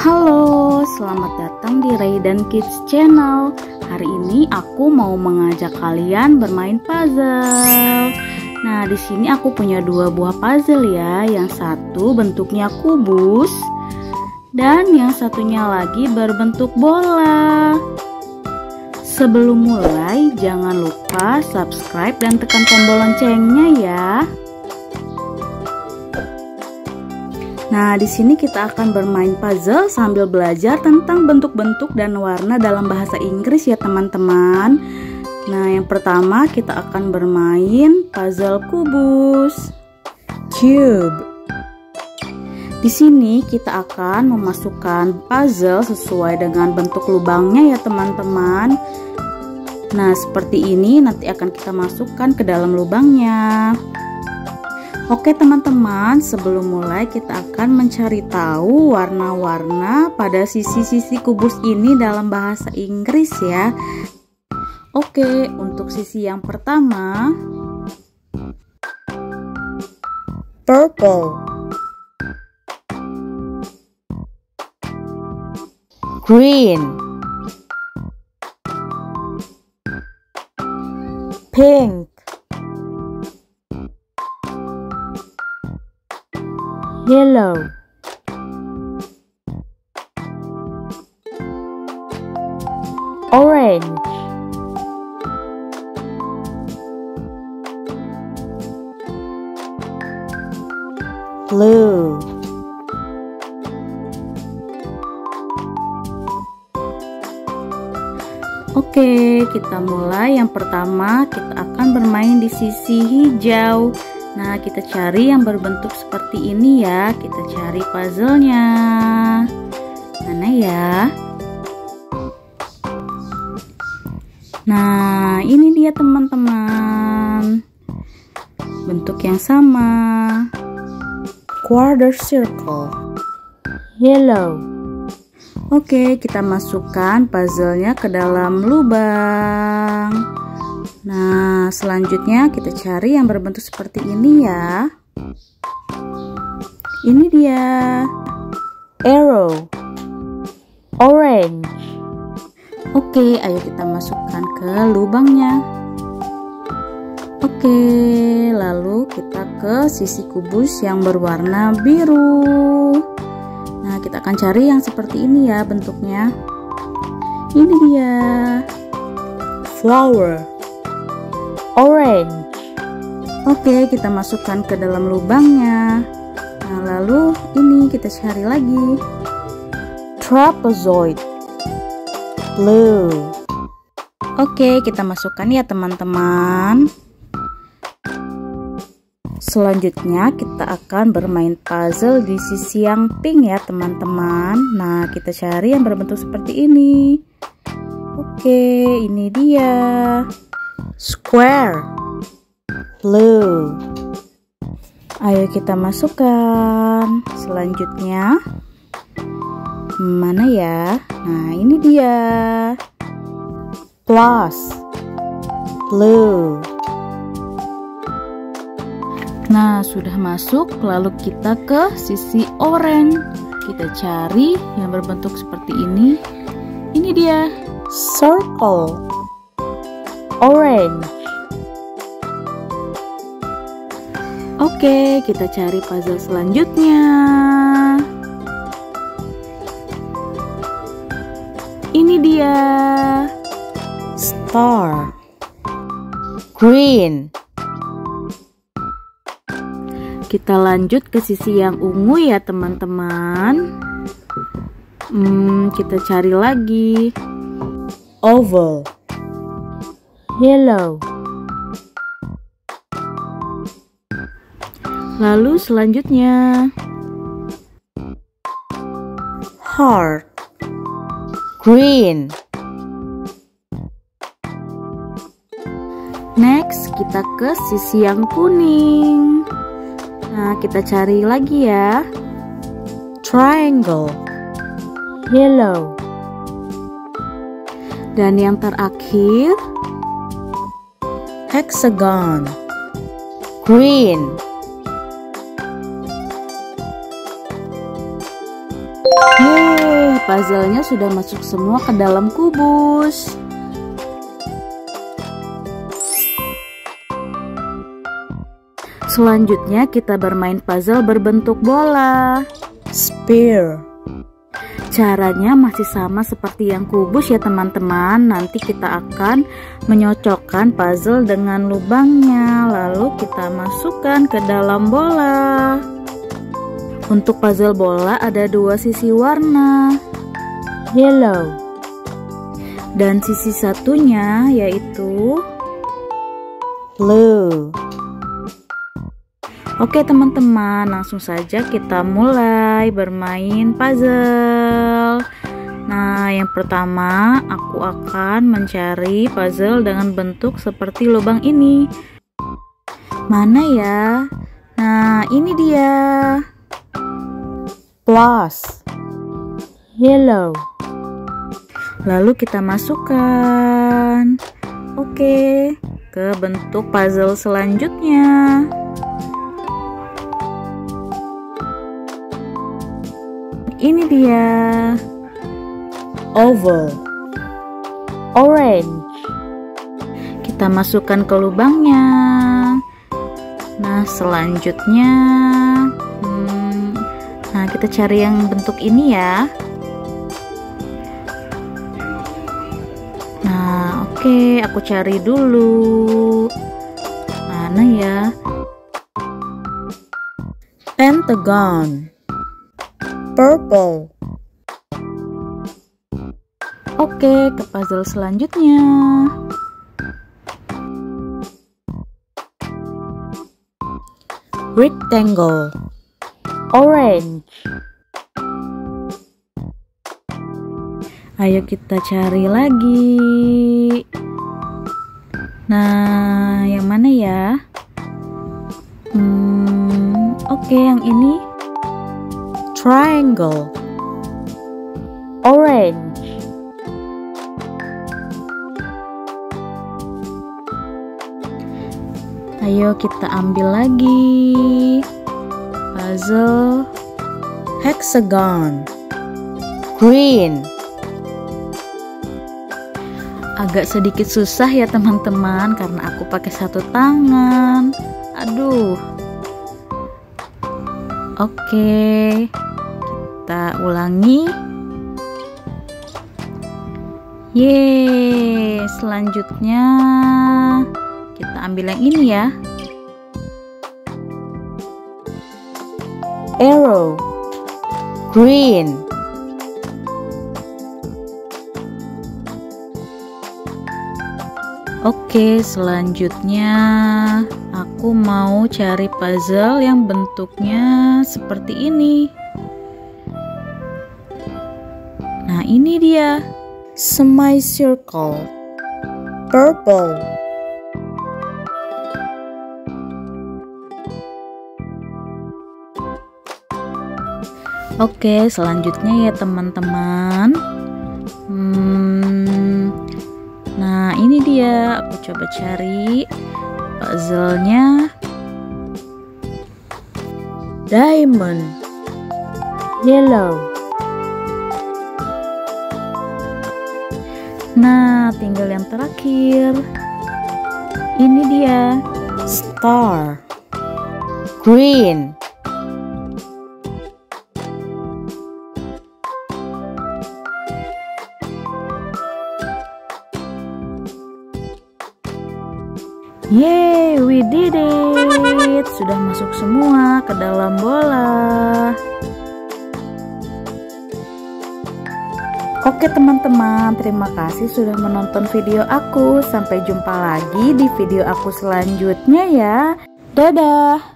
Halo, selamat datang di Raydan Kids Channel. Hari ini aku mau mengajak kalian bermain puzzle. Nah, di sini aku punya dua buah puzzle ya. Yang satu bentuknya kubus dan yang satunya lagi berbentuk bola. Sebelum mulai, jangan lupa subscribe dan tekan tombol loncengnya ya. Nah, di sini kita akan bermain puzzle sambil belajar tentang bentuk-bentuk dan warna dalam bahasa Inggris ya, teman-teman. Nah, yang pertama kita akan bermain puzzle kubus. Cube. Di sini kita akan memasukkan puzzle sesuai dengan bentuk lubangnya ya, teman-teman. Nah, seperti ini nanti akan kita masukkan ke dalam lubangnya. Oke teman-teman, sebelum mulai kita akan mencari tahu warna-warna pada sisi-sisi kubus ini dalam bahasa Inggris ya. Oke, untuk sisi yang pertama purple. Green. Pink yellow orange blue Oke, kita mulai. Yang pertama, kita akan bermain di sisi hijau. Nah, kita cari yang berbentuk seperti ini ya. Kita cari puzzle-nya. Mana ya? Nah, ini dia teman-teman. Bentuk yang sama. Quarter circle. Yellow. Oke, kita masukkan puzzle-nya ke dalam lubang. Nah, selanjutnya kita cari yang berbentuk seperti ini ya. Ini dia. Arrow. Orange. Oke, ayo kita masukkan ke lubangnya. Oke, lalu kita ke sisi kubus yang berwarna biru. Nah, kita akan cari yang seperti ini ya bentuknya. Ini dia. Flower orange. Oke, kita masukkan ke dalam lubangnya. Nah, lalu ini kita cari lagi. Trapezoid. Blue. Oke, kita masukkan ya teman-teman. Selanjutnya kita akan bermain puzzle di sisi yang pink ya teman-teman. Nah, kita cari yang berbentuk seperti ini. Oke, ini dia square. Blue. Ayo kita masukkan. Selanjutnya mana ya? Nah ini dia. Plus. Blue. Nah sudah masuk lalu kita ke sisi orange. Kita cari yang berbentuk seperti ini. Ini dia. Circle orange. Oke, kita cari puzzle selanjutnya. Ini dia. Star. Green. Kita lanjut ke sisi yang ungu ya teman-teman. Hmm, kita cari lagi. Oval yellow. Lalu selanjutnya heart green. Next, kita ke sisi yang kuning. Nah, kita cari lagi ya. Triangle yellow. Dan yang terakhir hexagon green Yeay puzzle-nya sudah masuk semua ke dalam kubus. Selanjutnya kita bermain puzzle berbentuk bola. Spear. Caranya masih sama seperti yang kubus ya teman-teman Nanti kita akan menyocokkan puzzle dengan lubangnya Lalu kita masukkan ke dalam bola Untuk puzzle bola ada dua sisi warna Yellow. Dan sisi satunya yaitu Blue. Oke teman-teman, langsung saja kita mulai bermain puzzle. Nah, yang pertama aku akan mencari puzzle dengan bentuk seperti lubang ini. Mana ya? Nah, ini dia. Plus. Yellow. Lalu kita masukkan. Oke, ke bentuk puzzle selanjutnya. Ini dia. Oval. Orange. Kita masukkan ke lubangnya. Nah, selanjutnya hmm, Nah, kita cari yang bentuk ini ya. Nah, oke, aku cari dulu. Mana ya? Pentagon. Purple. Oke, ke puzzle selanjutnya. Rectangle. Orange. Ayo kita cari lagi. Nah, yang mana ya? Hmm, oke, yang ini. Triangle. Orange. Ayo kita ambil lagi. Puzzle Hexagon. Green. agak sedikit susah ya teman-teman karena aku pakai satu tangan. Aduh. Oke. Kita ulangi. Yeay, selanjutnya kita ambil yang ini ya. Arrow. Green. Oke, selanjutnya aku mau cari puzzle yang bentuknya seperti ini. Nah, ini dia. Semicircle. Purple. Oke, selanjutnya ya teman-teman. Hmm, nah, ini dia. Aku coba cari puzzle-nya. Diamond. Yellow. Nah, tinggal yang terakhir. Ini dia. Star. Green. Yeay, we did it. Sudah masuk semua ke dalam bola. Oke teman-teman, terima kasih sudah menonton video aku. Sampai jumpa lagi di video aku selanjutnya ya. Dadah.